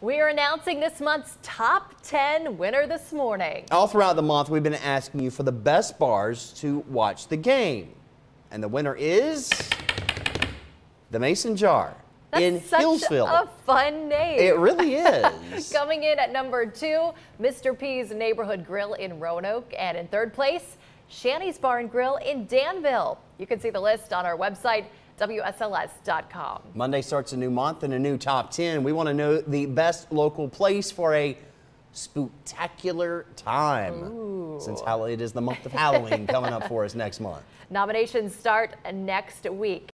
We are announcing this month's top 10 winner this morning. All throughout the month, we've been asking you for the best bars to watch the game. And the winner is the Mason Jar That's in such Hillsville. a fun name. It really is. Coming in at number two, Mr. P's Neighborhood Grill in Roanoke. And in third place, Shanny's Bar and Grill in Danville. You can see the list on our website, WSLS.com. Monday starts a new month and a new top 10. We want to know the best local place for a spectacular time. Since it is the month of Halloween coming up for us next month. Nominations start next week.